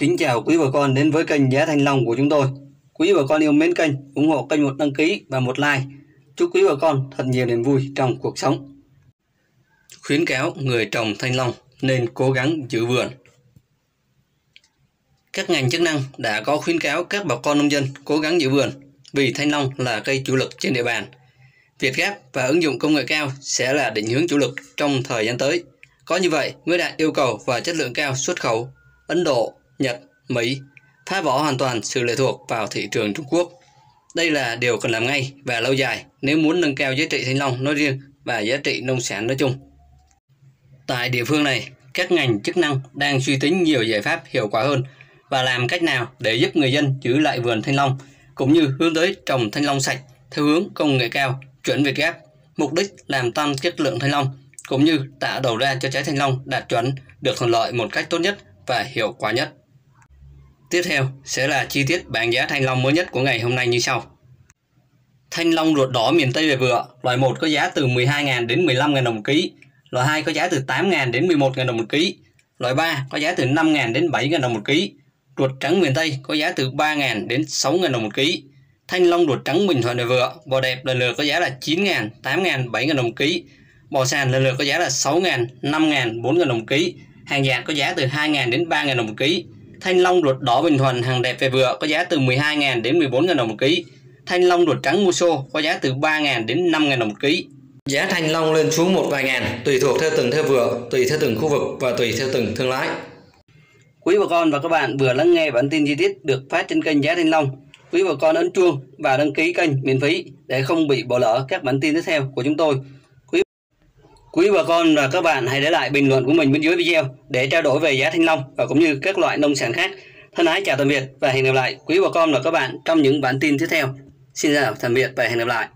Kính chào quý bà con đến với kênh Giá Thanh Long của chúng tôi. Quý bà con yêu mến kênh, ủng hộ kênh một đăng ký và một like. Chúc quý bà con thật nhiều niềm vui trong cuộc sống. Khuyến cáo người trồng thanh long nên cố gắng giữ vườn. Các ngành chức năng đã có khuyến cáo các bà con nông dân cố gắng giữ vườn vì thanh long là cây chủ lực trên địa bàn. Việt Gáp và ứng dụng công nghệ cao sẽ là định hướng chủ lực trong thời gian tới. Có như vậy mới đạt yêu cầu và chất lượng cao xuất khẩu Ấn Độ, Nhật, Mỹ, phá bỏ hoàn toàn sự lệ thuộc vào thị trường Trung Quốc. Đây là điều cần làm ngay và lâu dài nếu muốn nâng cao giá trị thanh long nói riêng và giá trị nông sản nói chung. Tại địa phương này, các ngành chức năng đang suy tính nhiều giải pháp hiệu quả hơn và làm cách nào để giúp người dân giữ lại vườn thanh long cũng như hướng tới trồng thanh long sạch theo hướng công nghệ cao, chuẩn Việt Gáp, mục đích làm tăng chất lượng thanh long cũng như tạo đầu ra cho trái thanh long đạt chuẩn được thuận lợi một cách tốt nhất và hiệu quả nhất. Tiếp theo sẽ là chi tiết bảng giá thanh long mới nhất của ngày hôm nay như sau. Thanh long ruột đỏ miền Tây về vừa, loại 1 có giá từ 12.000 đến 15.000 đồng một ký, loại 2 có giá từ 8.000 đến 11.000 đồng một ký, loại 3 có giá từ 5.000 đến 7.000 đồng một ký, ruột trắng miền Tây có giá từ 3.000 đến 6.000 đồng một ký, thanh long ruột trắng Bình Thuận về vừa, bò đẹp lần lượt có giá là 9.000, 8.000, 7.000 đồng một ký, bò sàn lần lượt có giá là 6.000, 5.000, 4.000 đồng một ký, hàng dạng có giá từ 2.000 đến 3.000 đồng một ký, Thanh long ruột đỏ Bình Thuận hàng đẹp về vừa có giá từ 12.000 đến 14.000 đồng một ký. Thanh long ruột trắng Muso có giá từ 3.000 đến 5.000 đồng một ký. Giá thanh long lên xuống một vài ngàn, tùy thuộc theo từng theo vừa, tùy theo từng khu vực và tùy theo từng thương lái. Quý bà con và các bạn vừa lắng nghe bản tin chi tiết được phát trên kênh Giá Thanh Long. Quý bà con ấn chuông và đăng ký kênh miễn phí để không bị bỏ lỡ các bản tin tiếp theo của chúng tôi. Quý bà con và các bạn hãy để lại bình luận của mình bên dưới video để trao đổi về giá thanh long và cũng như các loại nông sản khác. Thân ái chào tạm biệt và hẹn gặp lại quý bà con và các bạn trong những bản tin tiếp theo. Xin chào, tạm biệt và hẹn gặp lại.